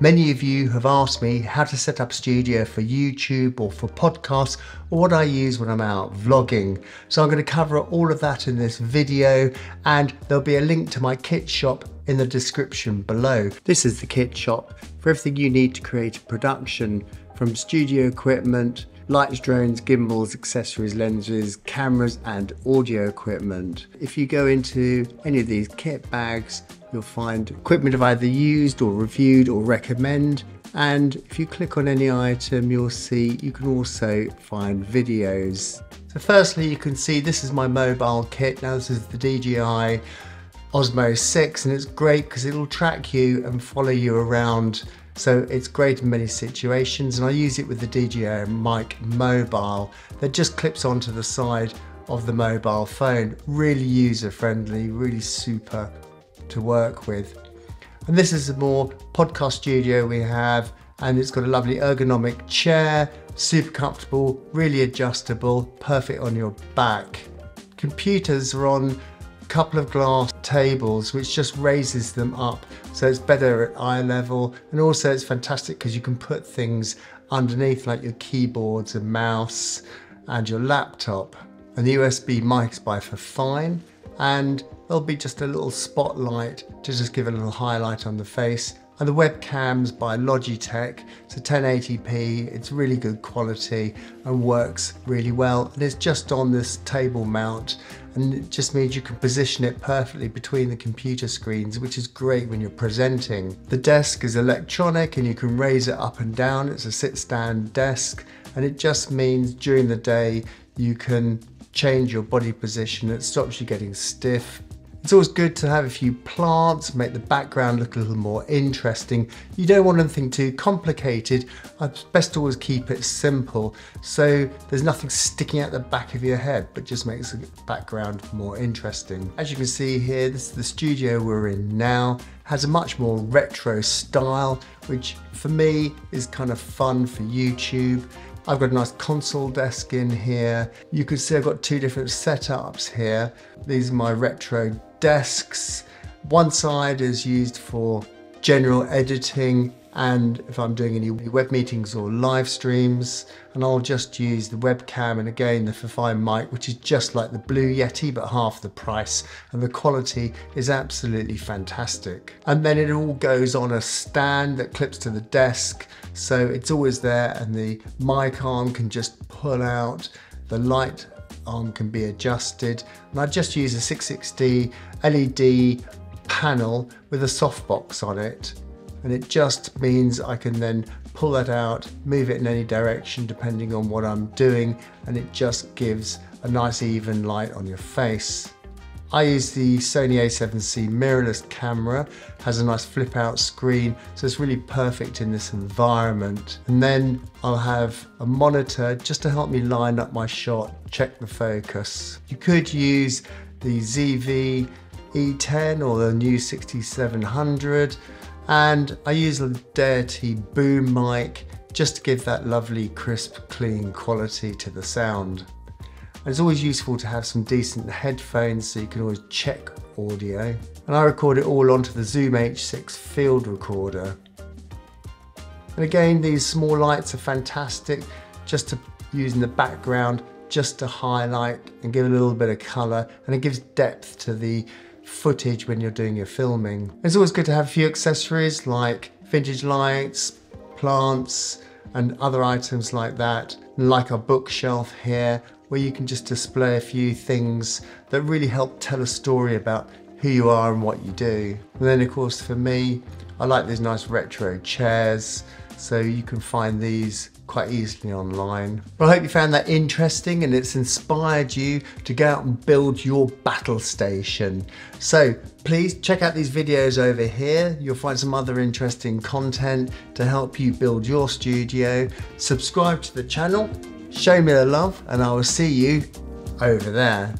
Many of you have asked me how to set up Studio for YouTube or for podcasts or what I use when I'm out vlogging. So I'm going to cover all of that in this video and there'll be a link to my kit shop in the description below. This is the kit shop for everything you need to create a production from studio equipment, lights, drones, gimbals, accessories, lenses, cameras and audio equipment. If you go into any of these kit bags, you'll find equipment I've either used or reviewed or recommend. And if you click on any item, you'll see you can also find videos. So firstly, you can see this is my mobile kit. Now this is the DJI Osmo 6 and it's great because it'll track you and follow you around so it's great in many situations and I use it with the DJI Mic Mobile that just clips onto the side of the mobile phone. Really user friendly, really super to work with. And this is a more podcast studio we have and it's got a lovely ergonomic chair, super comfortable, really adjustable, perfect on your back. Computers are on couple of glass tables which just raises them up. So it's better at eye level. And also it's fantastic because you can put things underneath like your keyboards and mouse and your laptop. And the USB mics by Fifine. And there'll be just a little spotlight to just give a little highlight on the face. And the webcams by Logitech. It's a 1080p, it's really good quality and works really well. And it's just on this table mount and it just means you can position it perfectly between the computer screens, which is great when you're presenting. The desk is electronic and you can raise it up and down. It's a sit stand desk and it just means during the day you can change your body position. It stops you getting stiff it's always good to have a few plants, make the background look a little more interesting. You don't want anything too complicated. It's best to always keep it simple. So there's nothing sticking out the back of your head, but just makes the background more interesting. As you can see here, this is the studio we're in now. Has a much more retro style, which for me is kind of fun for YouTube. I've got a nice console desk in here. You can see I've got two different setups here. These are my retro desks. One side is used for general editing and if I'm doing any web meetings or live streams and I'll just use the webcam and again the Fifine mic which is just like the Blue Yeti but half the price and the quality is absolutely fantastic. And then it all goes on a stand that clips to the desk so it's always there and the mic arm can just pull out, the light arm can be adjusted and I just use a 660 LED panel with a softbox on it and it just means I can then pull that out, move it in any direction depending on what I'm doing and it just gives a nice even light on your face. I use the Sony a7C mirrorless camera, has a nice flip out screen, so it's really perfect in this environment. And then I'll have a monitor just to help me line up my shot, check the focus. You could use the ZV E10 or the new 6700 and I use a Deity boom mic just to give that lovely crisp clean quality to the sound. And it's always useful to have some decent headphones so you can always check audio. And I record it all onto the Zoom H6 field recorder. And again, these small lights are fantastic just to use in the background, just to highlight and give a little bit of color and it gives depth to the footage when you're doing your filming. It's always good to have a few accessories like vintage lights, plants, and other items like that, like a bookshelf here, where you can just display a few things that really help tell a story about who you are and what you do. And then of course for me, I like these nice retro chairs, so you can find these quite easily online. Well, I hope you found that interesting and it's inspired you to go out and build your battle station. So please check out these videos over here. You'll find some other interesting content to help you build your studio. Subscribe to the channel, show me the love, and I will see you over there.